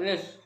Finish.